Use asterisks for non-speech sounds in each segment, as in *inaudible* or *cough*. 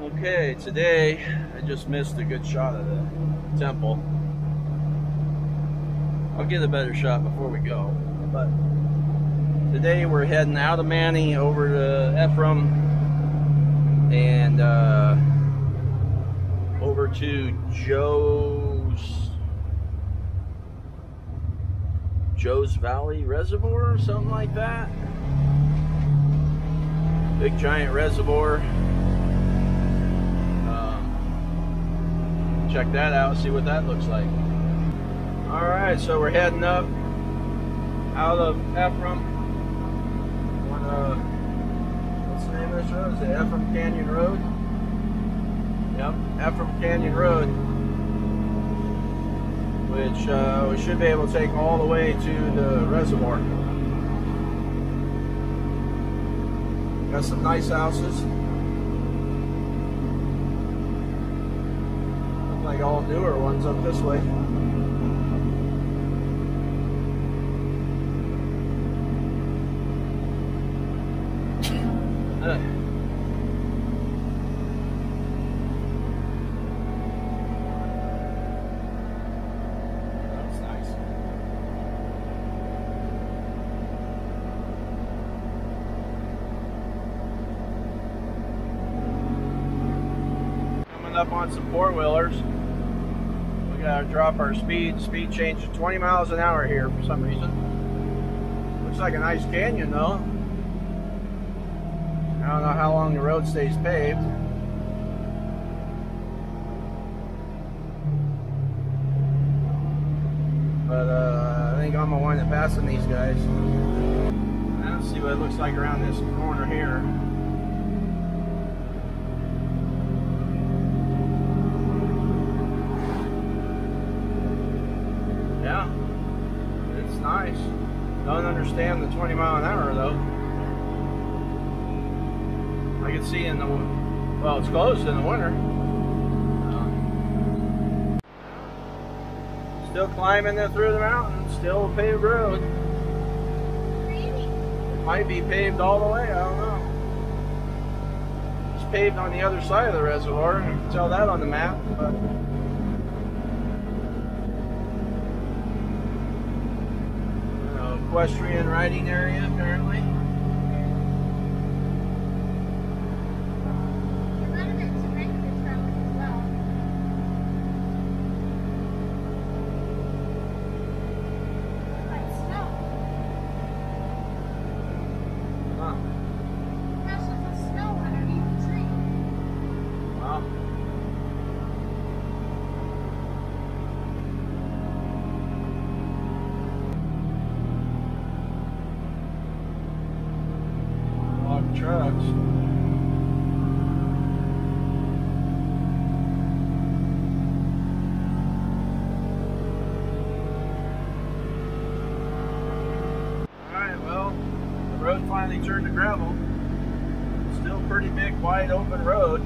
Okay, today I just missed a good shot of the temple. I'll get a better shot before we go. But today we're heading out of Manti over to Ephraim and uh, over to Joe's Joe's Valley Reservoir or something like that. Big giant reservoir. Check that out, see what that looks like. Alright, so we're heading up out of Ephraim. Uh, what's the name of this road? Is it Ephraim Canyon Road? Yep, Ephraim Canyon Road. Which uh, we should be able to take all the way to the reservoir. Got some nice houses. Look like all newer ones up this way. Ugh. That's nice. Coming up on some four wheelers. We our speed. Speed change to 20 miles an hour here for some reason. Looks like a nice canyon though. I don't know how long the road stays paved. But uh, I think I'm gonna wind up passing these guys. Let's see what it looks like around this corner here. It's nice. Don't understand the 20 mile an hour though. I can see in the well, it's closed in the winter. Still climbing there through the mountains. Still a paved road. It might be paved all the way. I don't know. It's paved on the other side of the reservoir. You can tell that on the map. But uh, equestrian riding area apparently. Huh. Wow. Log trucks. Alright, well, the road finally turned to gravel. Still pretty big, wide open road.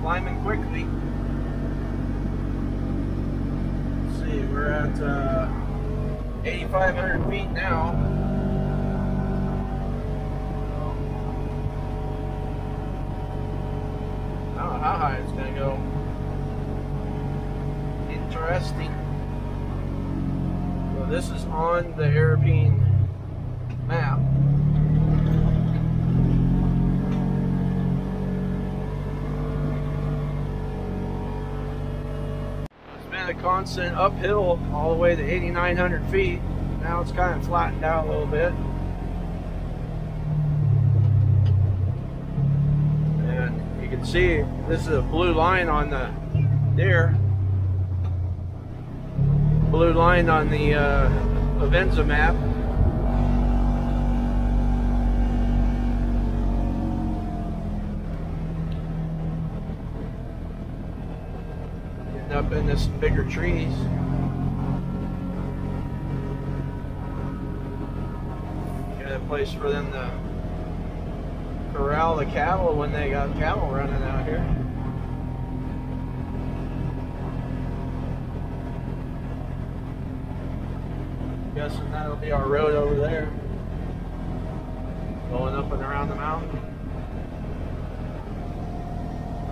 Climbing quickly. Let's see, we're at uh, 8,500 feet now. How high it's gonna go. Interesting. So this is on the European map. It's been a constant uphill all the way to 8,900 feet. Now it's kind of flattened out a little bit. And you can see this is a blue line on the there. Blue line on the uh, Avenza map. Getting up in this bigger trees. Got a place for them to corral the cattle when they got cattle running out here. Guessing that'll be our road over there. Going up and around the mountain.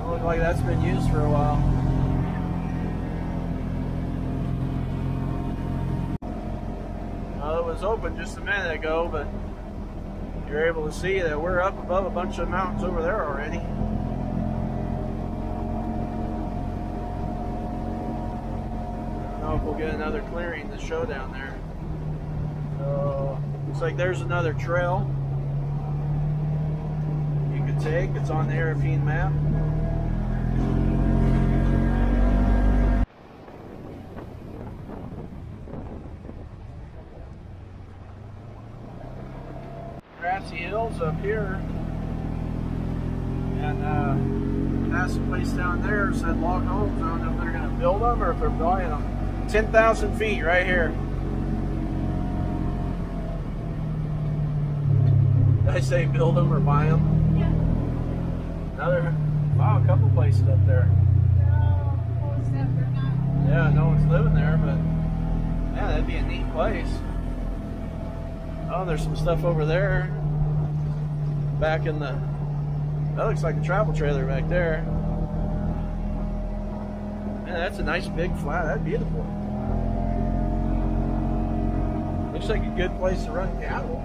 Looks like that's been used for a while. Well, it was open just a minute ago, but you're able to see that we're up above a bunch of mountains over there already. I don't know if we'll get another clearing to show down there. So, looks like there's another trail you could take. It's on the European map. Up here. And uh, that's the place down there said log homes. I don't know if they're going to build them or if they're buying them. 10,000 feet right here. Did I say build them or buy them? Yeah. Another, wow, a couple places up there. No, close up, they're not. Yeah, no one's living there, but yeah, that'd be a neat place. Oh, there's some stuff over there. Back in the. That looks like a travel trailer back there. Man, that's a nice big flat. That's beautiful. Looks like a good place to run cattle.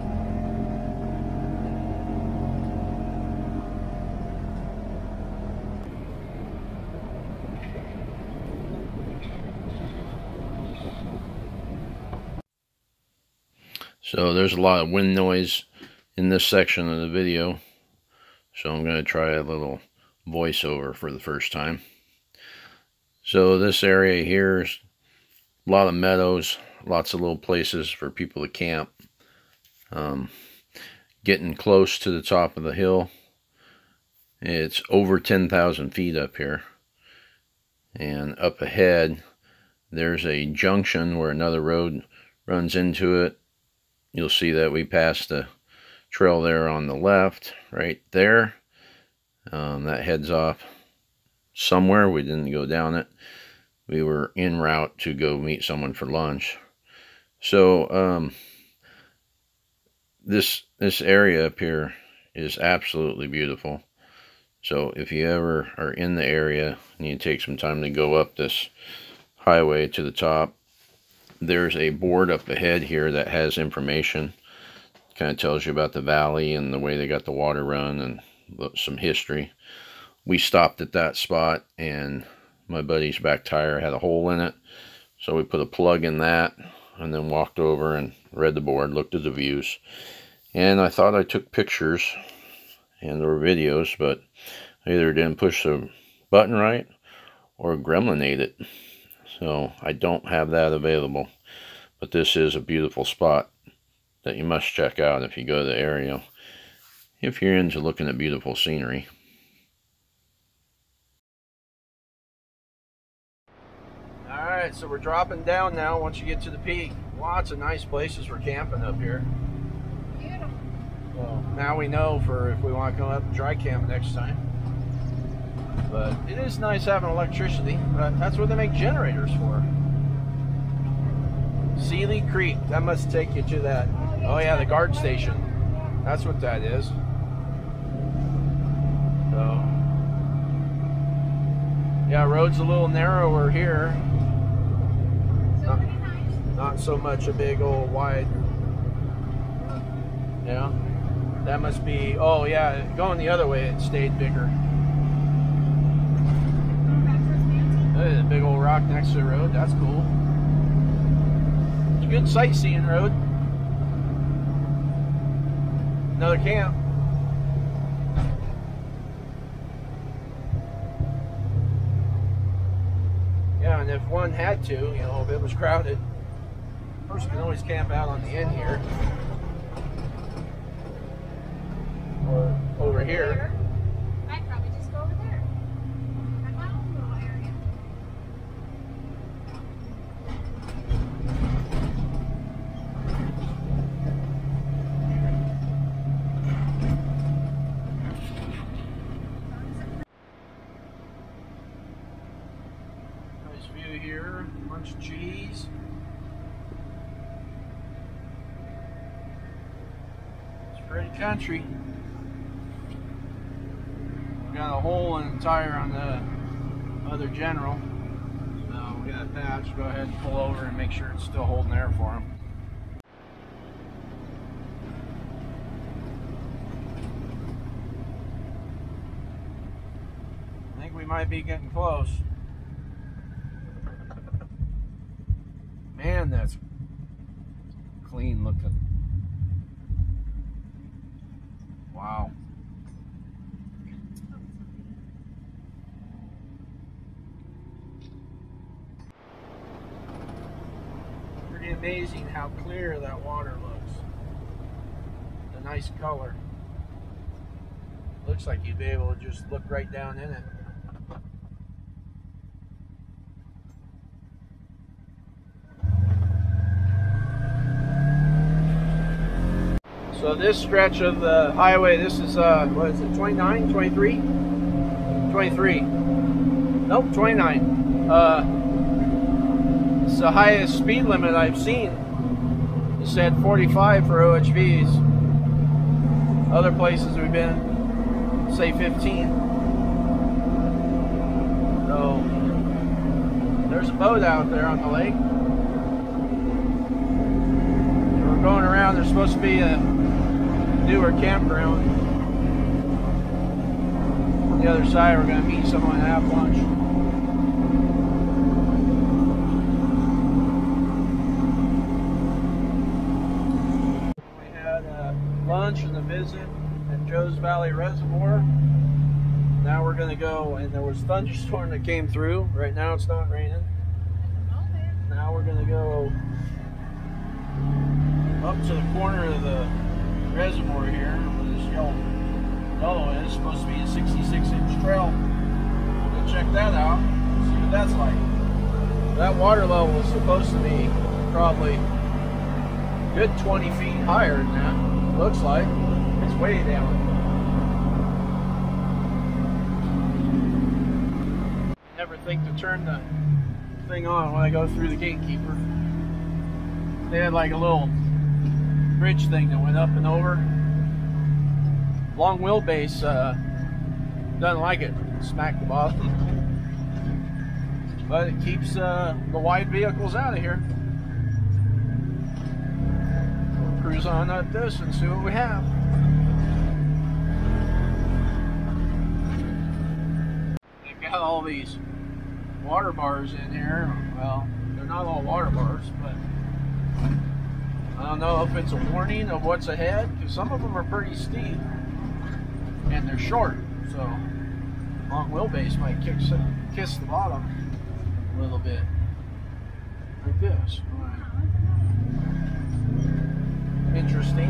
So there's a lot of wind noise in this section of the video. So I'm going to try a little voiceover for the first time. So this area here is a lot of meadows, lots of little places for people to camp. Um, getting close to the top of the hill. It's over 10,000 feet up here. And up ahead, there's a junction where another road runs into it you'll see that we passed the trail there on the left right there. Um, that heads off somewhere. We didn't go down it. We were en route to go meet someone for lunch. So um, this this area up here is absolutely beautiful. So if you ever are in the area and you take some time to go up this highway to the top there's a board up ahead here that has information. Kind of tells you about the valley and the way they got the water run and some history. We stopped at that spot and my buddy's back tire had a hole in it. So we put a plug in that and then walked over and read the board, looked at the views. And I thought I took pictures and there were videos, but I either didn't push the button right or gremlin ate it. So I don't have that available. But this is a beautiful spot that you must check out if you go to the area. If you're into looking at beautiful scenery. Alright, so we're dropping down now once you get to the peak. Lots of nice places for camping up here. Beautiful. Well, now we know for if we want to come up and dry camp next time. But it is nice having electricity. But that's what they make generators for. Sealy Creek. That must take you to that. Oh yeah, the guard station. That's what that is. So yeah, road's a little narrower here. Nice. Not so much a big old wide. Yeah. That must be. Oh yeah, going the other way, it stayed bigger. There's a big old rock next to the road. That's cool. It's a good sightseeing road. Another camp. Yeah, and if one had to, you know, if it was crowded, person can always camp out on the end here. Or over here. I'd probably just go over there. At my own little area. Nice view here, bunch of cheese. It's Pretty country. Got a hole in the tire on the other General. So we got a patch. Go ahead and pull over and make sure it's still holding air for him. I think we might be getting close. Man, that's clean looking. Wow. Pretty amazing how clear that water looks. The nice color. Looks like you'd be able to just look right down in it. So this stretch of the highway, this is, uh, what is it, 29, 23? 23. Nope, 29. Uh, it's the highest speed limit I've seen. Said 45 for OHVs. Other places we've been, say 15. So, there's a boat out there on the lake. We're going around, there's supposed to be a newer campground. On the other side, we're going to meet someone and have lunch. We had uh, lunch and a visit at Joe's Valley Reservoir. Now we're going to go, and there was thunderstorm that came through. Right now it's not raining. Now we're going to go up to the corner of the reservoir here where this yellow, yellow is supposed to be a 66 inch trail. We'll go check that out, see what that's like. That water level is supposed to be probably good 20 feet higher than that. Looks like it's way down. Never think to turn the thing on when I go through the gatekeeper. They had like a little bridge thing that went up and over. Long wheelbase uh, doesn't like it. Smack the bottom. but it keeps uh, the wide vehicles out of here. We'll cruise on up this and see what we have. All these water bars in here. Well, they're not all water bars, but I don't know if it's a warning of what's ahead, because some of them are pretty steep and they're short, so long wheelbase might kiss, kiss the bottom a little bit, like this. Interesting,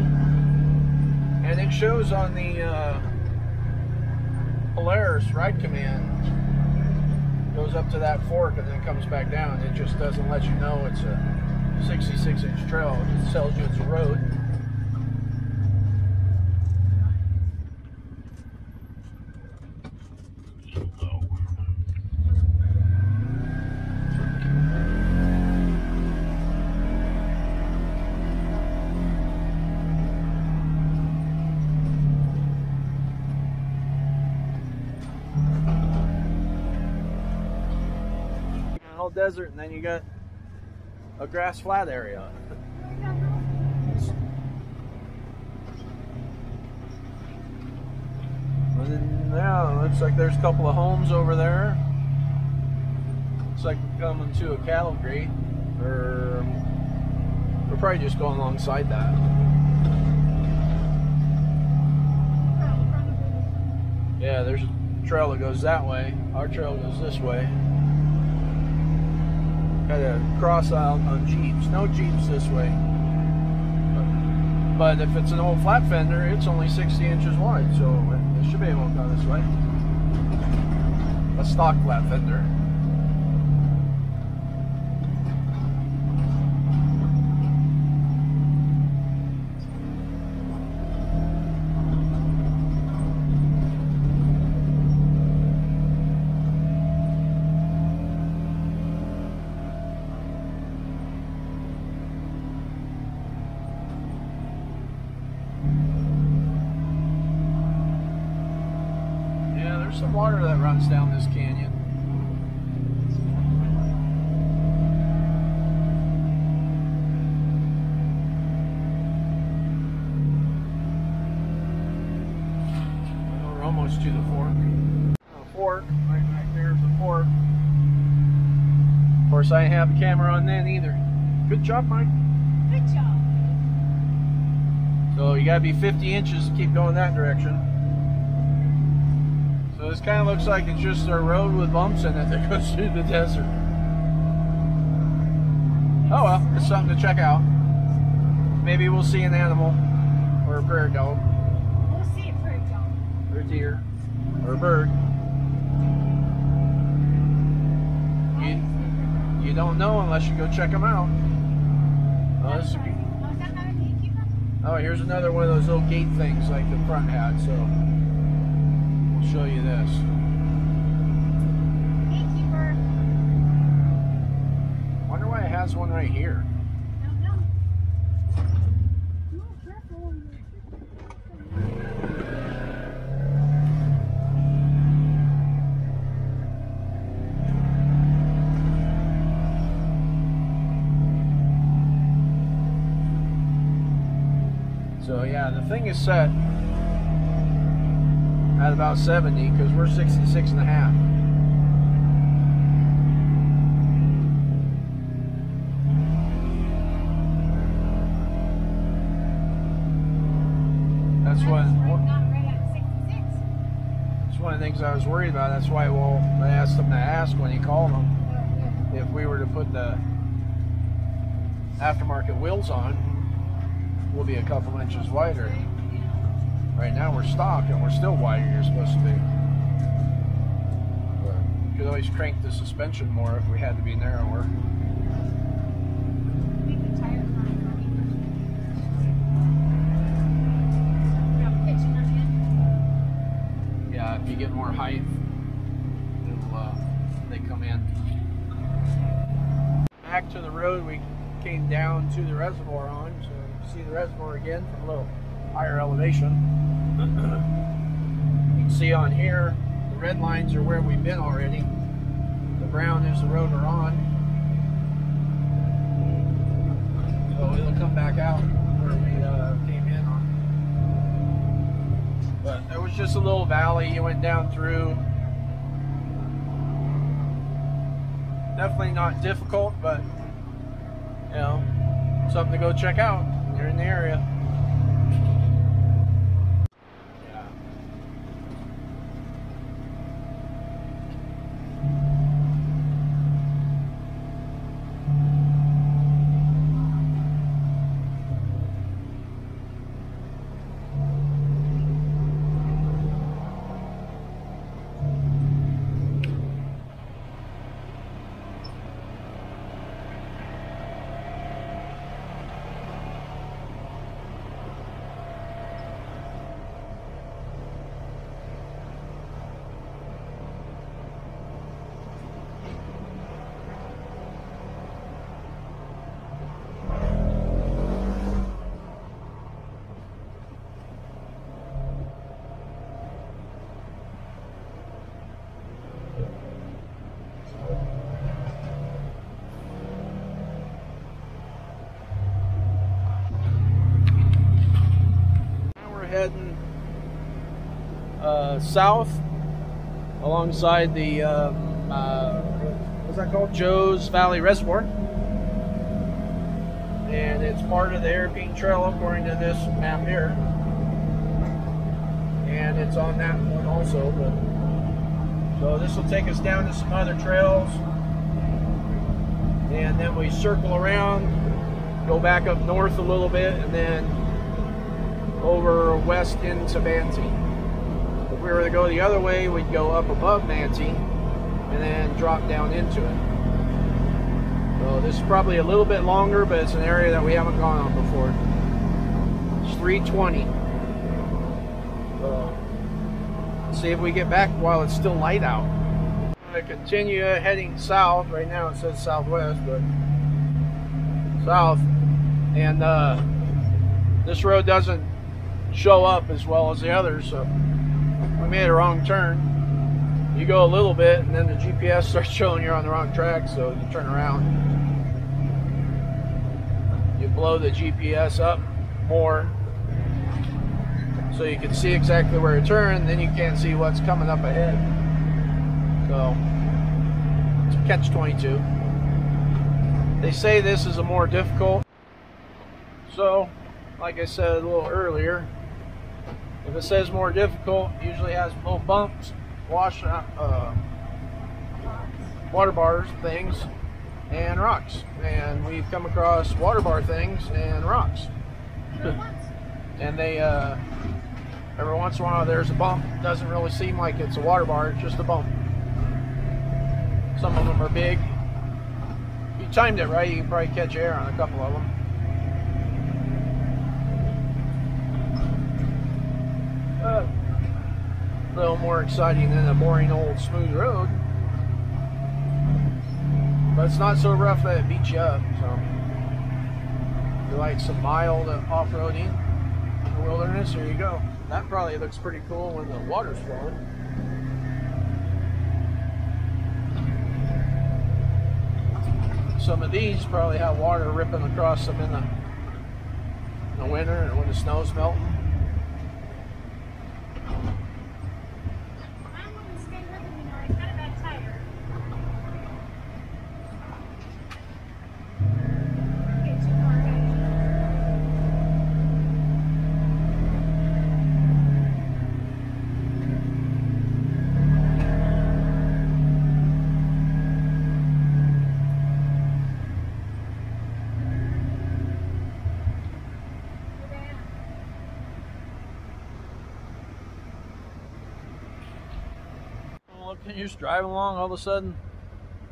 and it shows on the uh, Polaris Ride Command goes up to that fork and then comes back down. It just doesn't let you know it's a 66 inch trail. It tells you it's a road. Whole desert, and then you got a grass flat area. Yeah, looks like there's a couple of homes over there. Looks like we're coming to a cattle grate, or we're probably just going alongside that. Yeah, there's a trail that goes that way. Our trail goes this way. Got to cross out on Jeeps. No Jeeps this way. But, if it's an old flat fender, it's only 60 inches wide, so it should be able to go this way. A stock flat fender. Some water that runs down this canyon. We're almost to the fork. The fork, right, right there's the fork. Of course, I didn't have the camera on then either. Good job, Mike. Good job. So you gotta be 50 inches to keep going that direction. So this kind of looks like it's just a road with bumps in it that *laughs* goes through the desert. Oh well, it's something to check out. Maybe we'll see an animal or a prairie dog We'll see it prairie dog. or a deer or a bird. You, you don't know unless you go check them out. Oh, this is a- Oh, is that not a gatekeeper? Oh, here's another one of those little gate things like the front had, so we'll show you this. Gatekeeper. Wonder why it has one right here. Don't know. Careful. So yeah, the thing is set at about 70 because we're 66 and a half. That's what, Right, not right at 66. that's one of the things I was worried about. That's why well, I asked him to ask when he called them Oh, if we were to put the aftermarket wheels on, we'll be a couple inches wider. Right now we're stock and we're still wider than you're supposed to be. But you could always crank the suspension more if we had to be narrower. Make the tires not funny. Got pitch in our hand. Yeah, if you get more height, it'll, uh, they come in. Back to the road we came down to the reservoir on, so you see the reservoir again from a little higher elevation. You can see on here, the red lines are where we've been already. The brown is the road we're on. So it'll come back out where we uh, came in on. But there was just a little valley you went down through. Definitely not difficult, but you know, something to go check out. You're in the area. Yeah. Now we're heading uh, south alongside the um, uh, what's that called? Joe's Valley Reservoir, and it's part of the Arapeen Trail according to this map here, and it's on that one also. But so this will take us down to some other trails, and then we circle around, go back up north a little bit, and then over west into Manti. We were to go the other way, we'd go up above Nancy and then drop down into it. So this is probably a little bit longer, but it's an area that we haven't gone on before. It's 320. So see if we get back while it's still light out. I'm going to continue heading south. Right now it says southwest, but south. And uh, this road doesn't show up as well as the others, so we made a wrong turn. you go a little bit, and then the GPS *laughs* starts showing you're on the wrong track, so you turn around. You blow the GPS up more so you can see exactly where to turn, then you can't see what's coming up ahead. So, it's a catch 22. They say this is a more difficult. So, like I said a little earlier, if it says more difficult, usually has little bumps, wash, uh, water bars, things, and rocks. And we've come across water bar things and rocks. *laughs* and they, uh, every once in a while, there's a bump. It Doesn't really seem like it's a water bar, it's just a bump. Some of them are big. If you timed it right, you can probably catch air on a couple of them. Uh, a little more exciting than a boring old smooth road. But it's not so rough that it beats you up, so. If you like some mild off-roading in the wilderness, there you go. That probably looks pretty cool when the water's flowing. Some of these probably have water ripping across them in the, in the winter and when the snow's melting. I want to stay with him, you know, I kind of got tired. Get too far ahead. Well, look, you're just driving along, all of a sudden,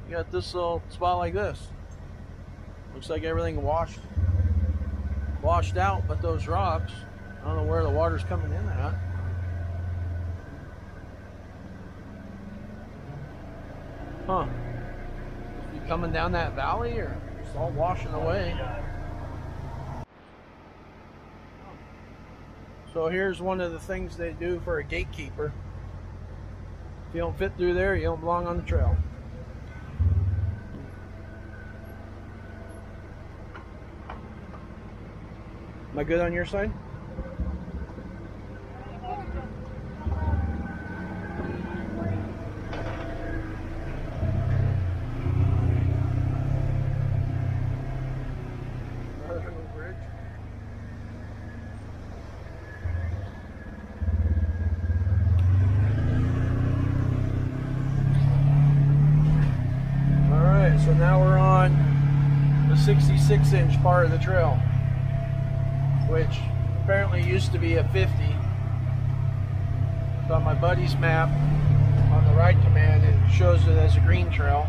you got this little spot like this. Looks like everything washed, washed out, but those rocks, I don't know where the water's coming in at. Huh. You coming down that valley or it's all washing away? So here's one of the things they do for a gatekeeper. You don't fit through there, you don't belong on the trail. Am I good on your side? All right, so now we're on the 66 inch part of the trail, which apparently used to be a 50. So on my buddy's map on the Ride Command, it shows it as a green trail.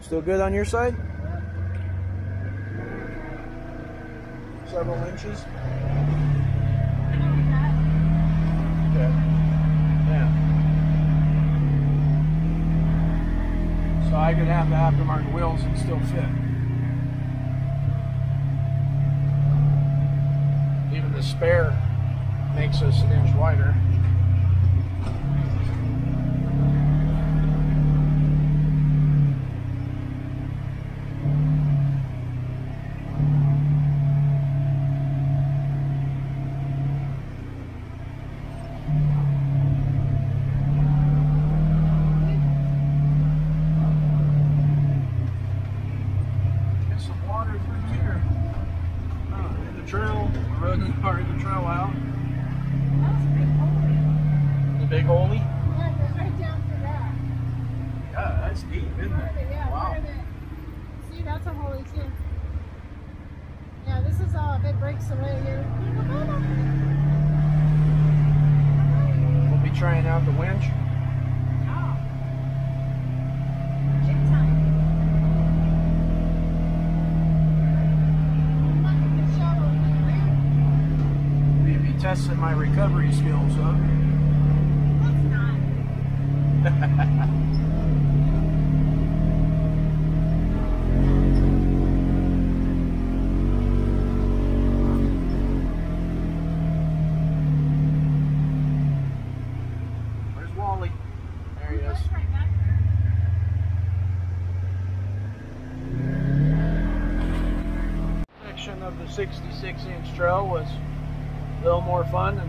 Still good on your side? Several inches. Okay. Yeah. So I could have the aftermarket wheels and still fit. Even the spare makes us an inch wider. Get some water through here. In the trail, the road is part of the trail out. That's a big hole. The big holy. Yeah, it right down to that. Yeah, that's deep, isn't it, it? yeah, Wow. part it. See, that's a holy too. Yeah, this is all, if it breaks away here. We'll be trying out the winch. Oh. Chip time. I'm not gonna shovel in there. Maybe my recovery skills, huh?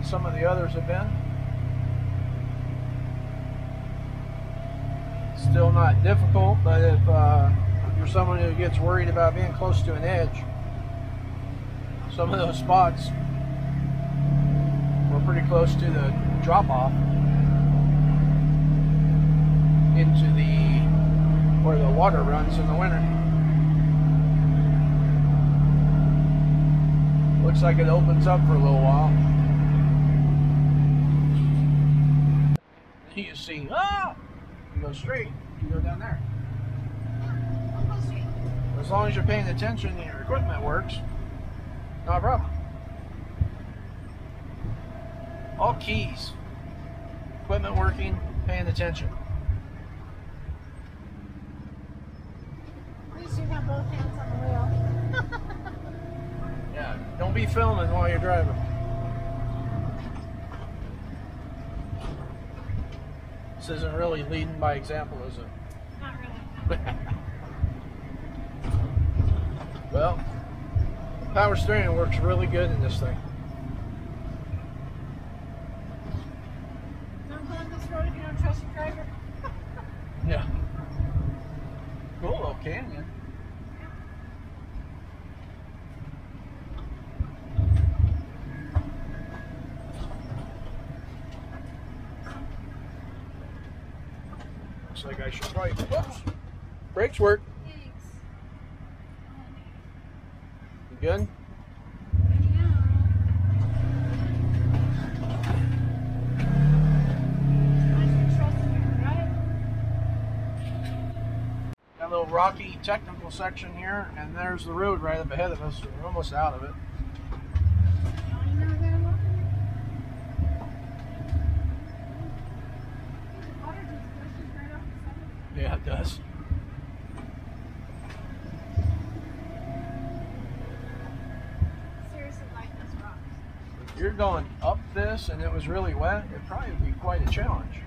Some of the others have been. Still not difficult, but if uh, you're someone who gets worried about being close to an edge, some of those spots were pretty close to the drop off into the where the water runs in the winter. Looks like it opens up for a little while. You see, ah! You go straight, you go down there. As long as you're paying attention and your equipment works, not a problem. All keys. Equipment working, paying attention. At least you have both hands on the wheel. *laughs* Yeah, don't be filming while you're driving. This isn't really leading by example, is it? Not really. *laughs* Well, power steering works really good in this thing. Don't go on this road if you don't trust your driver. *laughs* Yeah. Cool little canyon. Like I should probably. Whoops. Brakes work. Thanks. You good? Got a little rocky technical section here, and there's the road right up ahead of us. We're almost out of it. Yeah, it does. Seriously, like this rocks. If you're going up this and it really wet, it'd probably be quite a challenge.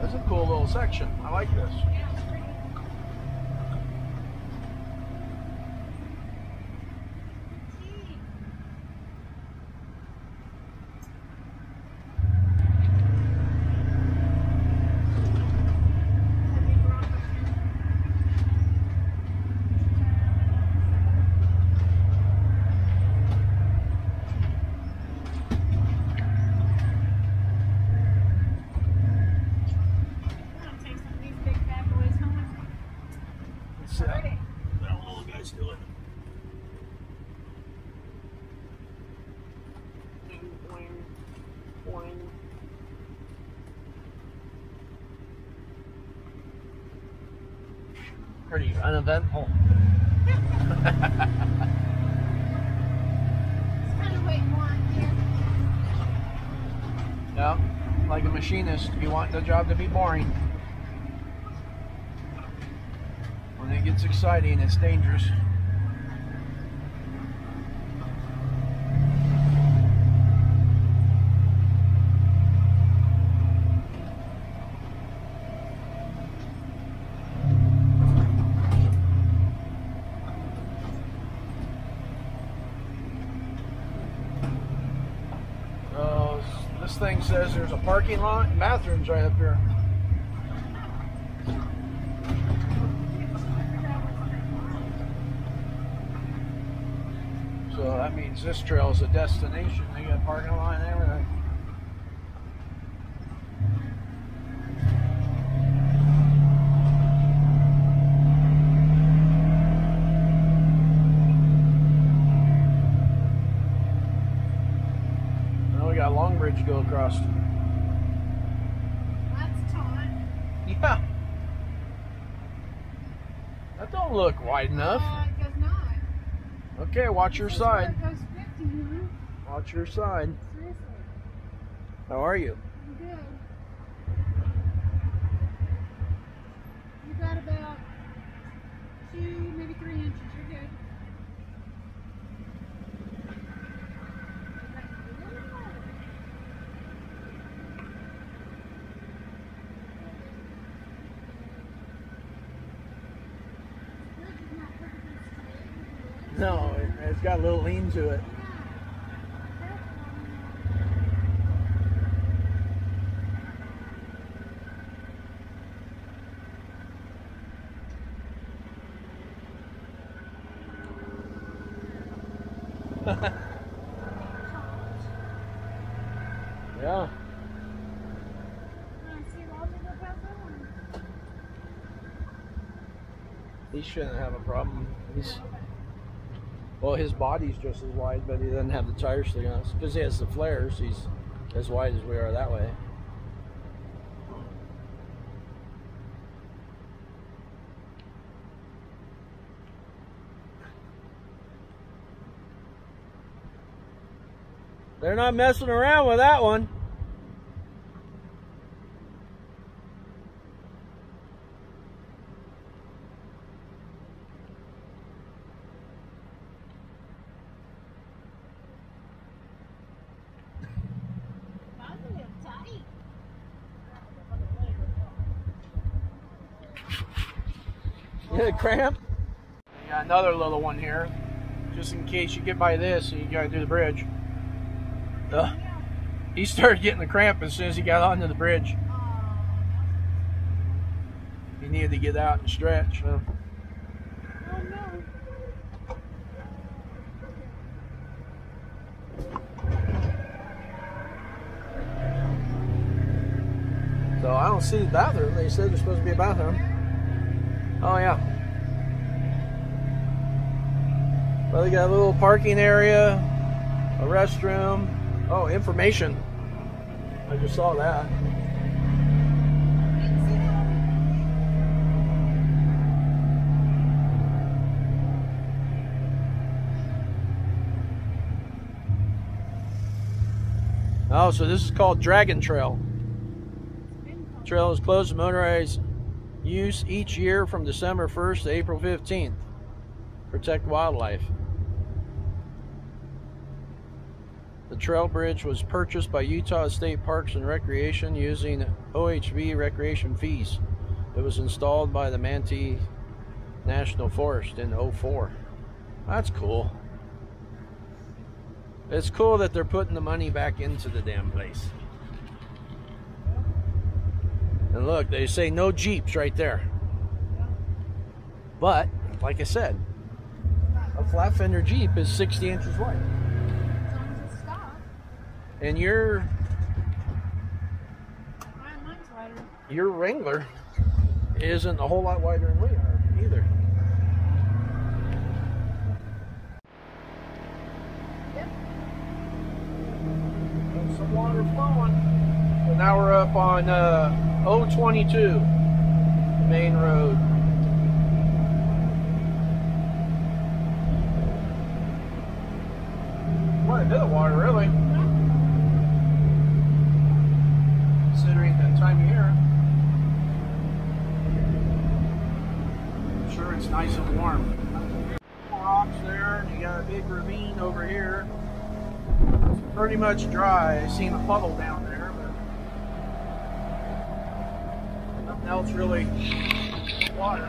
That's a cool little section. I like this. Yeah, it's pretty. Gee. That big rock up there. I'm gonna take some of these big bad boys home. Let's see how Already. that little guy's doing. Boing, boing, boing. Pretty uneventful. It's kind of what you want here. Yeah, machinist, you want the job to be boring. When it gets exciting, it's dangerous. Oh, this thing says there's a parking lot and bathrooms right up here. So that means this trail is a destination. They got parking lot and everything. Now we got Long Bridge to go across. That's taut. Yeah. That don't look wide enough. Uh, it does not. Okay, watch your This is where side. It goes 50, you know? Watch your side. How are you? I'm good. You got about two, maybe three inches. You're good. No, it- it's got a little lean to it. *laughs* Yeah. He shouldn't have a problem. He's well, his body's just as wide, but he doesn't have the tires sticking out because he has the flares. He's as wide as we are that way. They're not messing around with that one. Cramp. We got another little one here, just in case you get by this and you gotta do the bridge. Uh, he started getting the cramp as soon as he got onto the bridge. He needed to get out and stretch. Oh no. So I don't see the bathroom. They said there's supposed to be a bathroom. Oh yeah. Well, they got a little parking area, a restroom. Oh, information. I just saw that. Oh, so this is called Dragon Trail. Trail is closed to motorized use each year from December 1st to April 15th. Protect wildlife. The trail bridge was purchased by Utah State Parks and Recreation using OHV recreation fees. It was installed by the Manti National Forest in 04. That's cool. It's cool that they're putting the money back into the damn place. And look, they say no Jeeps right there. But, like I said, flat fender Jeep is 60 inches wide. As as. And your your Wrangler isn't a whole lot wider than we are either. Yep. Some water flowing. So now we're up on uh, 022 main road. Bit of water, really. Considering the time of year. I'm sure it's nice and warm. Rocks there, and you got a big ravine over here pretty much dry. I seen a puddle down there, but nothing else really water.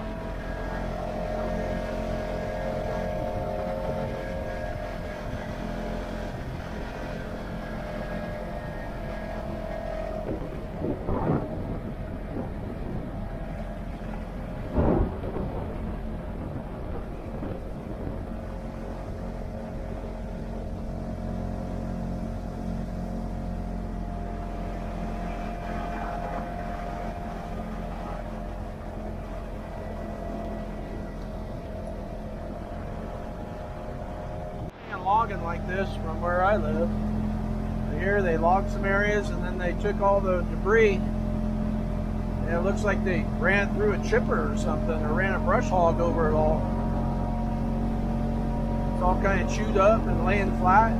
And logging like this from where I live. Here they logged some areas and then they took all the debris. And it looks like they ran through a chipper or something or ran a brush hog over it all. It's all kind of chewed up and laying flat.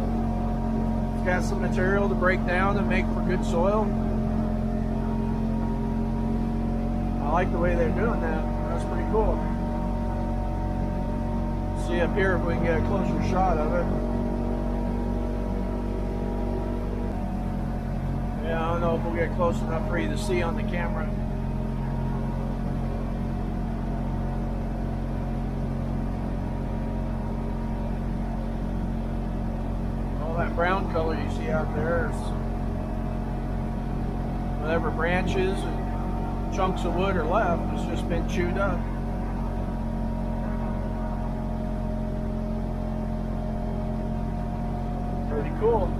It's got some material to break down and make for good soil. I like the way they're doing that. That's pretty cool. See up here if we can get a closer shot of it. Yeah, I don't know if we'll get close enough for you to see on the camera. All that brown color you see out there is whatever branches and chunks of wood are left has just been chewed up. Pretty cool.